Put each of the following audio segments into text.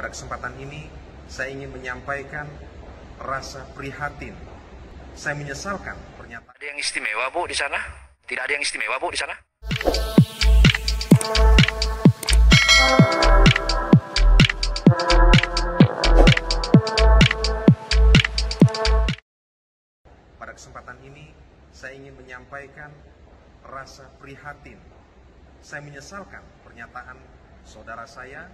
Pada kesempatan ini, saya ingin menyampaikan rasa prihatin. Saya menyesalkan pernyataan Ada yang istimewa bu di sana? Tidak ada yang istimewa bu di sana? Pada kesempatan ini, saya ingin menyampaikan rasa prihatin. Saya menyesalkan pernyataan saudara saya,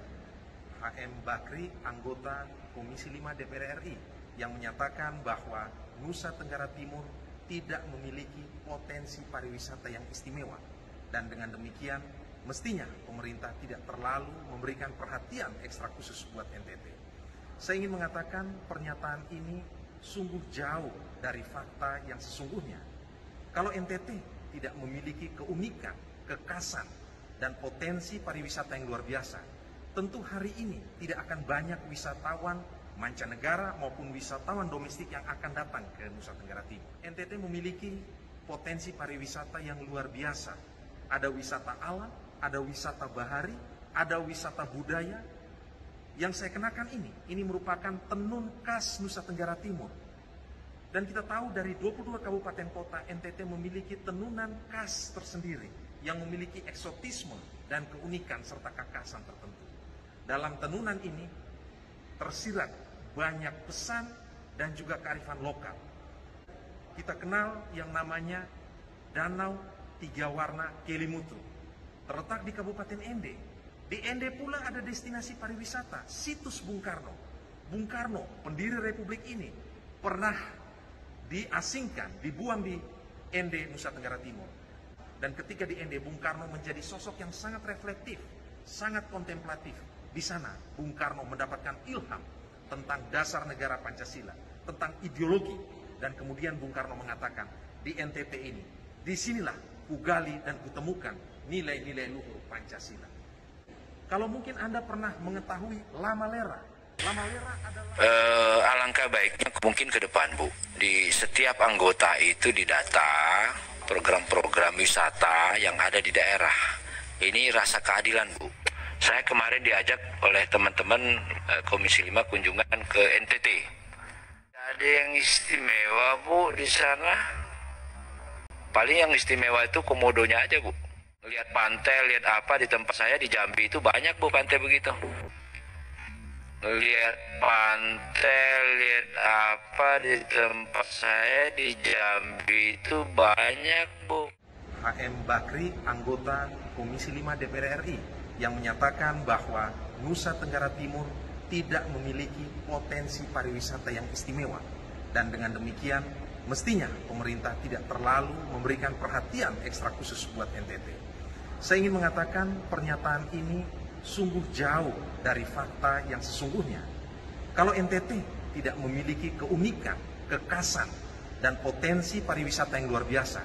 HM Bakri, anggota Komisi 5 DPR RI, yang menyatakan bahwa Nusa Tenggara Timur tidak memiliki potensi pariwisata yang istimewa. Dan dengan demikian, mestinya pemerintah tidak terlalu memberikan perhatian ekstra khusus buat NTT. Saya ingin mengatakan pernyataan ini sungguh jauh dari fakta yang sesungguhnya. Kalau NTT tidak memiliki keunikan, kekasan, dan potensi pariwisata yang luar biasa, tentu hari ini tidak akan banyak wisatawan mancanegara maupun wisatawan domestik yang akan datang ke Nusa Tenggara Timur. NTT memiliki potensi pariwisata yang luar biasa. Ada wisata alam, ada wisata bahari, ada wisata budaya, yang saya kenakan ini, ini merupakan tenun khas Nusa Tenggara Timur. Dan kita tahu dari 22 kabupaten kota NTT memiliki tenunan khas tersendiri yang memiliki eksotisme dan keunikan serta kekasan tertentu. Dalam tenunan ini tersirat banyak pesan dan juga kearifan lokal. Kita kenal yang namanya Danau Tiga Warna Kelimutu. Terletak di Kabupaten Ende, di Ende pula ada destinasi pariwisata, situs Bung Karno. Bung Karno, pendiri republik ini, pernah diasingkan, dibuang di Ende, Nusa Tenggara Timur. Dan ketika di Ende, Bung Karno menjadi sosok yang sangat reflektif, sangat kontemplatif. Di sana, Bung Karno mendapatkan ilham tentang dasar negara Pancasila, tentang ideologi. Dan kemudian Bung Karno mengatakan, di NTT ini, di sinilah kugali dan kutemukan nilai-nilai luhur Pancasila. Kalau mungkin Anda pernah mengetahui Lama Lera. Lama Lera adalah Eh, alangkah baiknya mungkin ke depan bu, di setiap anggota itu didata program-program wisata yang ada di daerah. Ini rasa keadilan bu. Saya kemarin diajak oleh teman-teman eh, Komisi 5 kunjungan ke NTT. Ada yang istimewa bu di sana. Paling yang istimewa itu komodonya aja bu. Lihat pantai, lihat apa di tempat saya di Jambi itu banyak bu pantai begitu. Lihat pantai, lihat apa di tempat saya di Jambi itu banyak bu. HM Bakri, anggota Komisi 5 DPR RI, yang menyatakan bahwa Nusa Tenggara Timur tidak memiliki potensi pariwisata yang istimewa. Dan dengan demikian, mestinya pemerintah tidak terlalu memberikan perhatian ekstra khusus buat NTT. Saya ingin mengatakan pernyataan ini sungguh jauh dari fakta yang sesungguhnya. Kalau NTT tidak memiliki keunikan, kekasan, dan potensi pariwisata yang luar biasa,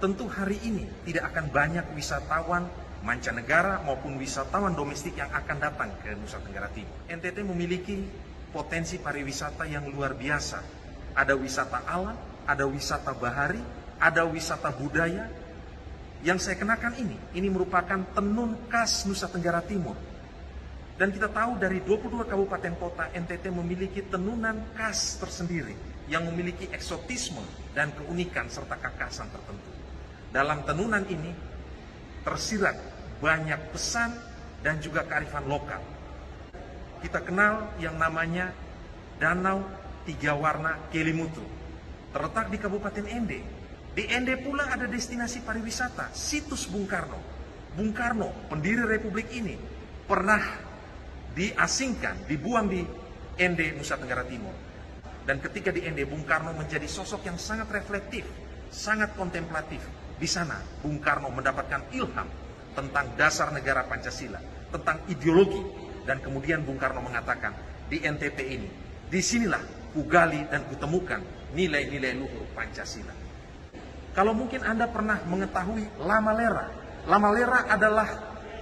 tentu hari ini tidak akan banyak wisatawan mancanegara maupun wisatawan domestik yang akan datang ke Nusa Tenggara Timur. NTT memiliki potensi pariwisata yang luar biasa. Ada wisata alam, ada wisata bahari, ada wisata budaya. Yang saya kenakan ini, ini merupakan tenun khas Nusa Tenggara Timur. Dan kita tahu dari 22 kabupaten kota NTT memiliki tenunan khas tersendiri yang memiliki eksotisme dan keunikan serta kekasan tertentu. Dalam tenunan ini tersirat banyak pesan dan juga kearifan lokal. Kita kenal yang namanya Danau Tiga Warna Kelimutu. Terletak di Kabupaten Ende. Di Ende pula ada destinasi pariwisata, situs Bung Karno. Bung Karno, pendiri republik ini, pernah diasingkan, dibuang di Ende, Nusa Tenggara Timur. Dan ketika di Ende, Bung Karno menjadi sosok yang sangat reflektif, sangat kontemplatif. Di sana, Bung Karno mendapatkan ilham tentang dasar negara Pancasila, tentang ideologi. Dan kemudian Bung Karno mengatakan, di NTT ini, di sinilah kugali dan kutemukan nilai-nilai luhur Pancasila. Kalau mungkin Anda pernah mengetahui Lama Lera. Lama Lera adalah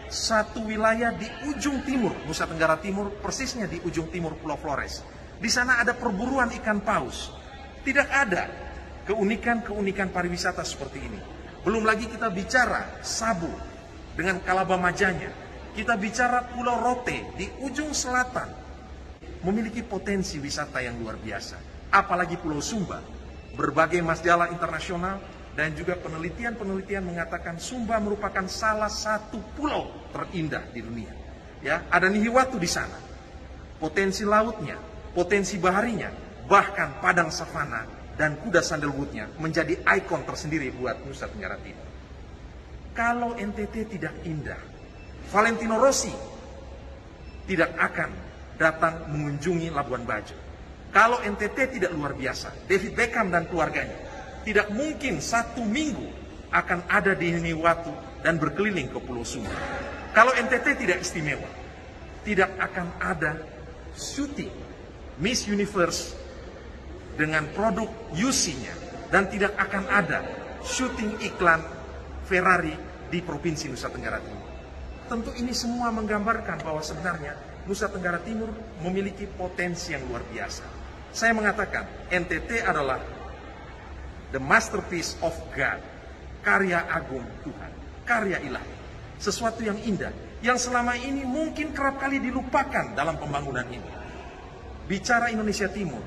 satu wilayah di ujung timur Nusa Tenggara Timur, persisnya di ujung timur Pulau Flores. Di sana ada perburuan ikan paus. Tidak ada keunikan-keunikan pariwisata seperti ini. Belum lagi kita bicara Sabu dengan Kalabamajanya. Kita bicara Pulau Rote di ujung selatan memiliki potensi wisata yang luar biasa. Apalagi Pulau Sumba. Berbagai majalah internasional dan juga penelitian-penelitian mengatakan Sumba merupakan salah satu pulau terindah di dunia. Ya, ada Nihiwatu di sana. Potensi lautnya, potensi baharinya, bahkan padang savana dan kuda sandalwoodnya menjadi ikon tersendiri buat Nusa Tenggara Timur. Kalau NTT tidak indah, Valentino Rossi tidak akan datang mengunjungi Labuan Bajo. Kalau NTT tidak luar biasa, David Beckham dan keluarganya tidak mungkin satu minggu akan ada di Niwatu dan berkeliling ke Pulau Sumba. Kalau NTT tidak istimewa, tidak akan ada syuting Miss Universe dengan produk UC-nya dan tidak akan ada syuting iklan Ferrari di Provinsi Nusa Tenggara Timur. Tentu ini semua menggambarkan bahwa sebenarnya Nusa Tenggara Timur memiliki potensi yang luar biasa. Saya mengatakan NTT adalah the masterpiece of God, karya agung Tuhan, karya ilahi, sesuatu yang indah, yang selama ini mungkin kerap kali dilupakan dalam pembangunan ini. Bicara Indonesia Timur,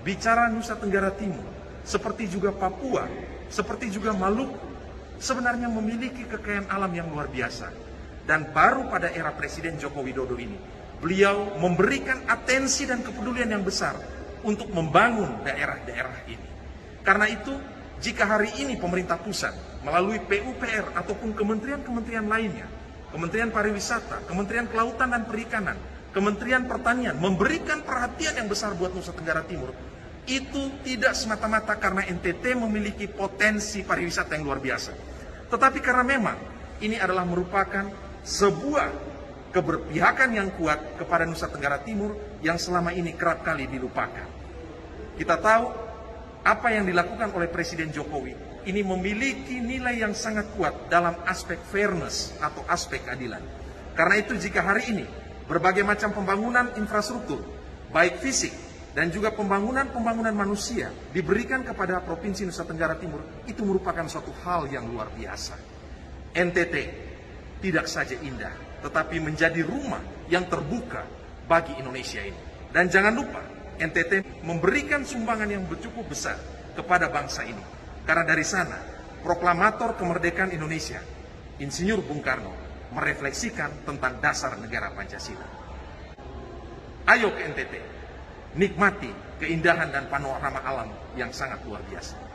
bicara Nusa Tenggara Timur, seperti juga Papua, seperti juga Maluku, sebenarnya memiliki kekayaan alam yang luar biasa. Dan baru pada era Presiden Joko Widodo ini, beliau memberikan atensi dan kepedulian yang besar untuk membangun daerah-daerah ini. Karena itu, jika hari ini pemerintah pusat melalui PUPR ataupun kementerian-kementerian lainnya, Kementerian Pariwisata, Kementerian Kelautan dan Perikanan, Kementerian Pertanian memberikan perhatian yang besar buat Nusa Tenggara Timur, itu tidak semata-mata karena NTT memiliki potensi pariwisata yang luar biasa. Tetapi karena memang ini adalah merupakan sebuah keberpihakan yang kuat kepada Nusa Tenggara Timur yang selama ini kerap kali dilupakan. Kita tahu apa yang dilakukan oleh Presiden Jokowi ini memiliki nilai yang sangat kuat dalam aspek fairness atau aspek keadilan. Karena itu jika hari ini berbagai macam pembangunan infrastruktur, baik fisik dan juga pembangunan-pembangunan manusia diberikan kepada Provinsi Nusa Tenggara Timur, itu merupakan suatu hal yang luar biasa. NTT tidak saja indah, tetapi menjadi rumah yang terbuka bagi Indonesia ini. Dan jangan lupa, NTT memberikan sumbangan yang cukup besar kepada bangsa ini. Karena dari sana, proklamator kemerdekaan Indonesia, Insinyur Bung Karno, merefleksikan tentang dasar negara Pancasila. Ayo ke NTT, nikmati keindahan dan panorama alam yang sangat luar biasa.